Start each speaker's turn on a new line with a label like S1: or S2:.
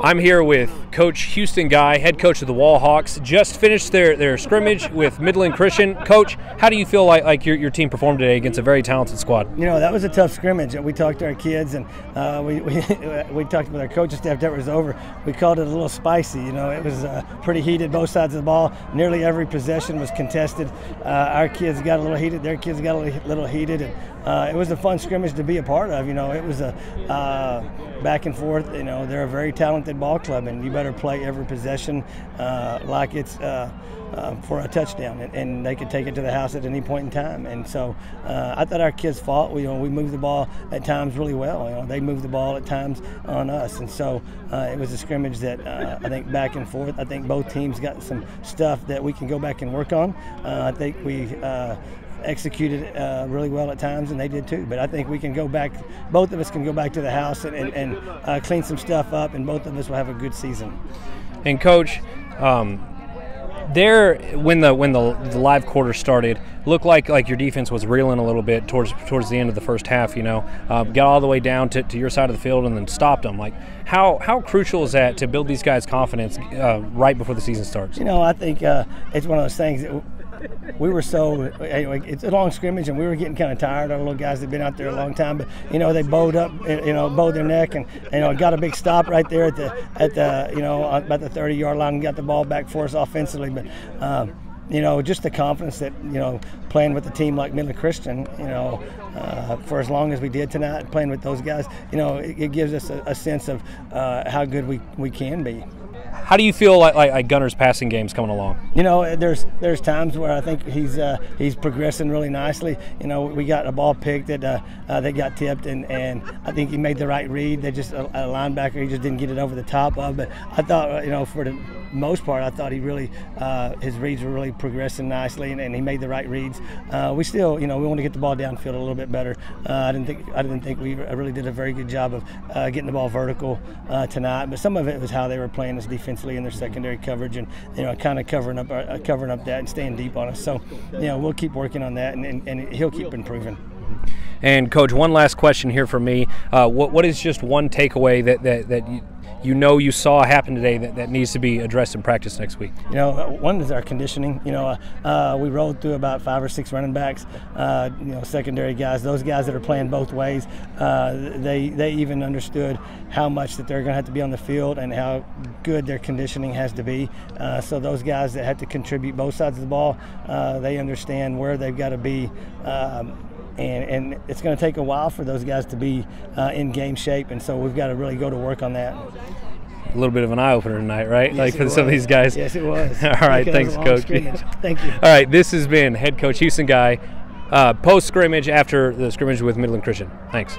S1: I'm here with Coach Houston Guy, head coach of the Wall Hawks. Just finished their, their scrimmage with Midland Christian. Coach, how do you feel like, like your, your team performed today against a very talented squad?
S2: You know, that was a tough scrimmage. We talked to our kids and uh, we, we, we talked with our coaching staff after it was over. We called it a little spicy. You know, it was uh, pretty heated, both sides of the ball. Nearly every possession was contested. Uh, our kids got a little heated, their kids got a little, little heated. And, uh, it was a fun scrimmage to be a part of. You know, it was a uh, back and forth. You know, they're a very talented ball club, and you better play every possession uh, like it's uh, uh, for a touchdown, and, and, they could take it to the house at any point in time. And so uh, I thought our kids fought. We, you know, we moved the ball at times really well. You know, they moved the ball at times on us, and so it was a scrimmage that I think back and forth. I think both teams got some stuff that we can go back and work on. I think we executed uh, really well at times, and they did too. But I think we can go back, both of us can go back to the house and, and, and uh, clean some stuff up, and both of us will have a good season.
S1: And, Coach, um, there when the when the, the live quarter started, looked like like your defense was reeling a little bit towards towards the end of the first half. You know, uh, got all the way down to, to your side of the field and then stopped them. Like, how how crucial is that to build these guys' confidence uh, right before the season starts?
S2: You know, I think uh, it's one of those things. That, we were so anyway, it's a long scrimmage, and we were getting kind of tired. Our little guys had been out there a long time, but you know they bowed up, you know, bowed their neck, and you know got a big stop right there at the at the you know about the 30 yard line and got the ball back for us offensively. But um, you know, just the confidence that you know playing with a team like Midland Christian, you know, uh, for as long as we did tonight, playing with those guys, you know, it, it gives us a, a sense of uh, how good we we can be.
S1: How do you feel like, like, like Gunner's passing game's coming along?
S2: You know, there's there's times where I think he's uh, he's progressing really nicely. You know, we got a ball picked that uh, uh, that got tipped, and, and I think he made the right read. They just a, a, linebacker, he just didn't get it over the top of. But I thought, uh, you know, for the most part, I thought he really uh, his reads were really progressing nicely, and, and he made the right reads. Uh, we still, you know, we want to get the ball downfield a little bit better. I didn't think I didn't think we really did a very good job of getting the ball vertical tonight, but some of it was how they were playing us defensively defensively in their secondary coverage, and you know, kind of covering up uh, covering up that and staying deep on us. So, you know, we'll keep working on that, and, and, and he'll keep improving.
S1: And coach, one last question here for me. Uh, what what is just one takeaway that that that you, you know you saw happen today that, that needs to be addressed in practice next week?
S2: You know, one is our conditioning. You know, uh, we rolled through about five or six running backs, uh, you know, secondary guys, those guys that are playing both ways. Uh, they they even understood how much that they're going to have to be on the field and how good their conditioning has to be. Uh, so those guys that had to contribute both sides of the ball, uh, they understand where they've got to be. Um, and, and it's going to take a while for those guys to be uh, in game shape, and so we've got to really go to work on that.
S1: A little bit of an eye opener tonight, right?
S2: Yes,
S1: like for
S2: was.
S1: some of these guys.
S2: Yes, it was.
S1: All right, thanks, coach.
S2: Thank you. All
S1: right, this has been head coach Houston Guy, uh, post scrimmage after the scrimmage with Midland Christian. Thanks.